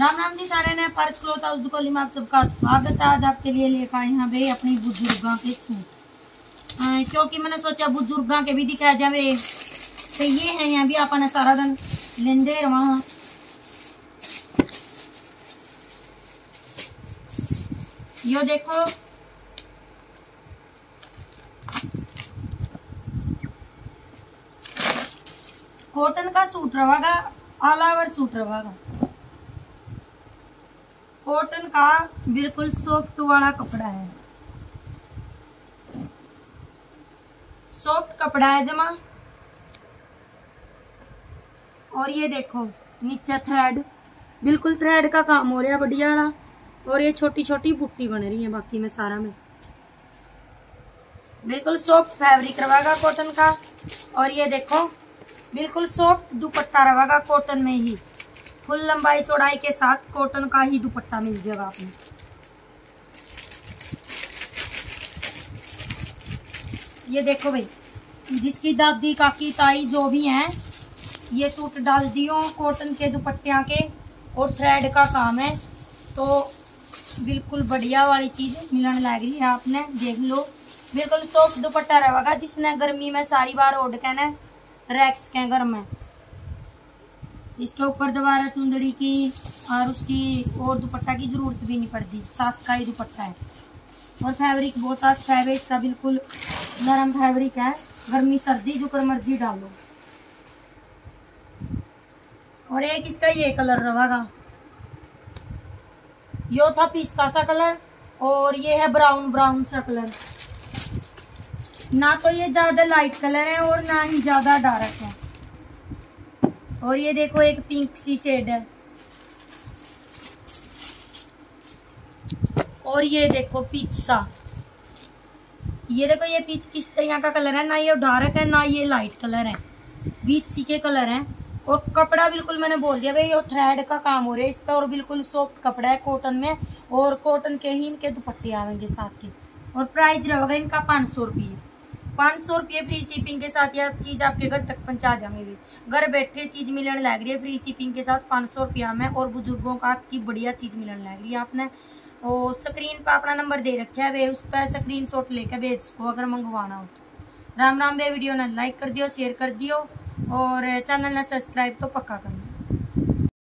राम राम जी सारे ने purse cloth house दुकोली में आप सबका स्वागत है। आज आपके लिए लेकर आए हैं भाई अपनी बुजुर्गा के सूट क्योंकि मैंने सोचा बुजुर्गा के भी दिखाया जाए तो ये है, यहाँ भी अपन सारा दिन लेंदे रहा यो देखो। कॉटन का सूट रहेगा ऑल ओवर सूट रहेगा कॉटन का बिल्कुल सॉफ्ट वाला कपड़ा है। सॉफ्ट कपड़ा है जमा। और ये देखो, नीचे थ्रेड बिल्कुल थ्रेड का काम हो रहा है बढ़िया वाला। और ये छोटी छोटी बुट्टी बन रही है बाकी में सारा में। बिल्कुल सॉफ्ट फैब्रिक रहेगा कॉटन का। और ये देखो, बिल्कुल सॉफ्ट दुपट्टा रहेगा कॉटन में ही। फुल लंबाई चौड़ाई के साथ कॉटन का ही दुपट्टा मिल जाएगा आपने। ये देखो भाई, जिसकी दादी, काकी, ताई जो भी हैं, ये सूट डाल दियो कॉटन के दुपट्टिया के और थ्रेड का काम है। तो बिल्कुल बढ़िया वाली चीज़ मिलने लग रही है आपने, देख लो। बिल्कुल सॉफ्ट दुपट्टा रहेगा, जिसने गर्मी में सारी बार ओढ़ के ना रैक्स के गर्म में। इसके ऊपर दोबारा चुंदड़ी की और उसकी और दुपट्टा की ज़रूरत भी नहीं पड़ती। साफ़ का ही दुपट्टा है। और फैब्रिक बहुत अच्छा है इसका बिल्कुल नरम फैब्रिक है। गर्मी, सर्दी, जो कर मर्ज़ी डालो। और एक इसका ये कलर रहेगा यो था पिस्ता सा कलर और ये है ब्राउन ब्राउन सा कलर ना तो ये ज़्यादा लाइट कलर है और ना ही ज़्यादा डार्क है। और ये देखो एक पिंक सी शेड है। और ये देखो पीच सा। ये देखो ये पीच किस तरह का कलर है? ना ये डार्क है, ना ये लाइट कलर है। बीच सी के कलर है। और कपड़ा बिल्कुल मैंने बोल दिया, भाई, ये थ्रेड का काम हो रहा है इस पर और बिल्कुल सॉफ्ट कपड़ा है कॉटन में। और कॉटन के ही इनके दुपट्टे आवेंगे साथ के। और प्राइस रहेगा इनका पाँच सौ रुपये। पाँच सौ रुपये फ्री शिपिंग के साथ यह चीज़ आपके घर तक पहुँचा देंगे घर बैठे चीज़ मिलने लग रही है फ्री शिपिंग के साथ, पाँच सौ रुपया में, और बुज़ुर्गों का आपकी बढ़िया चीज़ मिलने लग रही है। आपने और स्क्रीन पर अपना नंबर दे रखा है, वे उस पर स्क्रीन शॉट लेकर भेज को अगर मंगवाना हो तो। राम राम, वे वीडियो ने लाइक कर दियो शेयर कर दियो, और चैनल ने सब्सक्राइब तो पक्का करना